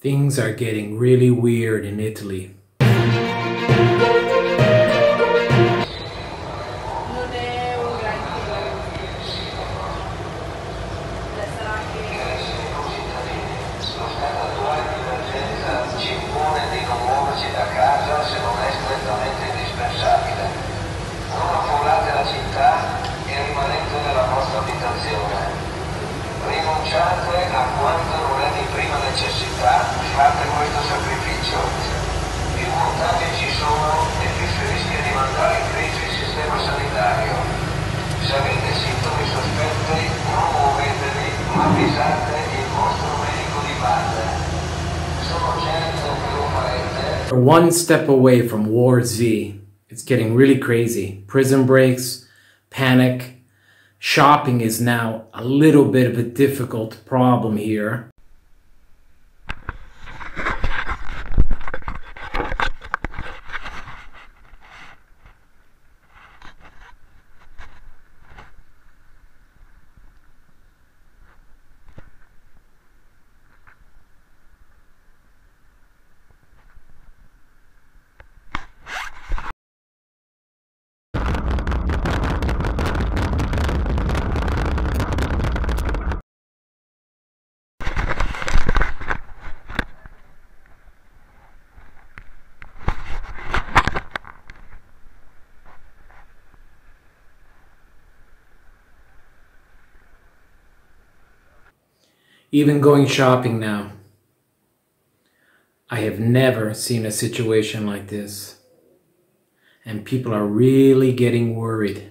Things are getting really weird in Italy. We're one step away from War Z. It's getting really crazy. Prison breaks, panic. Shopping is now a little bit of a difficult problem here. Even going shopping now. I have never seen a situation like this. And people are really getting worried.